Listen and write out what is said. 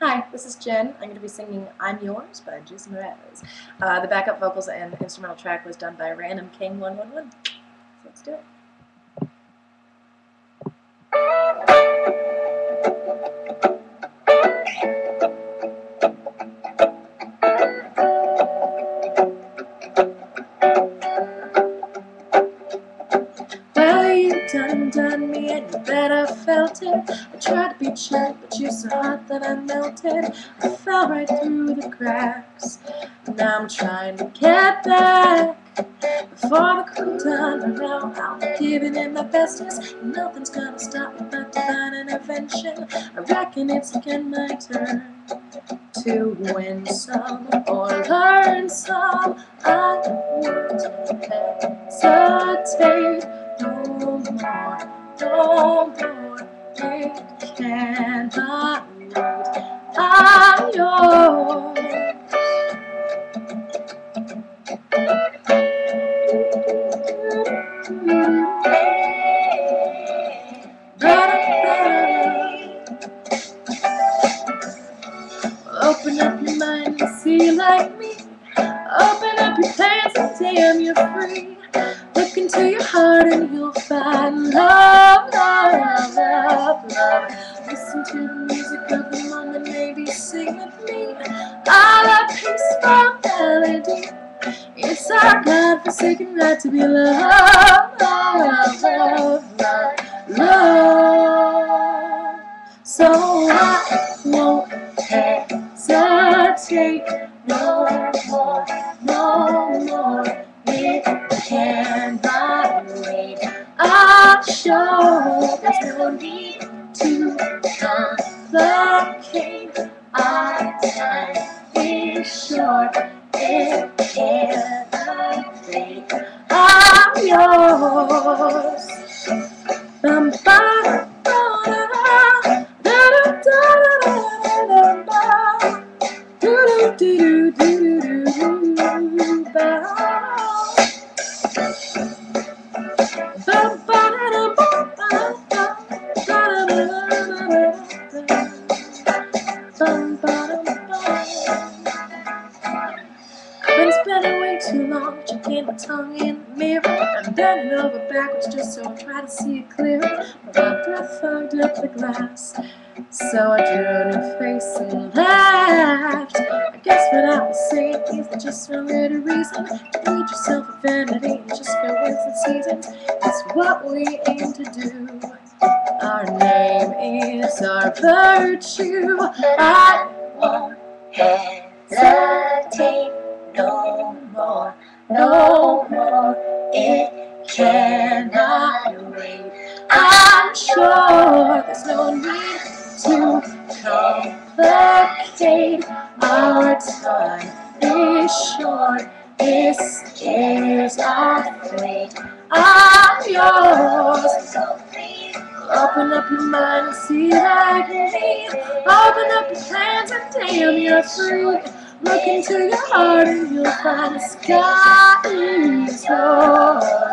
Hi, this is Jen. I'm going to be singing I'm Yours by Jason Mraz. Uh, the backup vocals and instrumental track was done by Random King 111. So let's do it. I I tried to be chill but you're so hot that I melted. I fell right through the cracks. Now I'm trying to get back. Before the cool done now I'm giving it my bestest Nothing's gonna stop but divine intervention. I reckon it's again my turn to win some or learn some. I won't hesitate. No more, no more. It cannot wait. I'm yours. Open up your mind and see like me. Open up your pants and damn, you're free. Look into your heart and you'll find love, love, love, love. Listen to the music of the moment, maybe sing with me. All a peaceful melody. It's our God-forsaken right to be loved, sure there's no need to complicate. Our time is short. Cannot wait. I'm yours. Too long checking my tongue in the mirror. I'm bending over backwards just so I try to see it clearer. But my breath fogged up the glass. So I drew a new face and laughed. I guess what I was saying is that just for little reason to lead yourself a vanity and just go with the seasons. It's what we aim to do. Our name is our virtue. I won't hesitate no more. It cannot wait. I'm sure there's no need to complicate. Our time is short. This is our fate. I'm yours. So please open up your mind and see like me. Open up your hands and damn, you're free. Look into your heart and you'll find the sky is yours.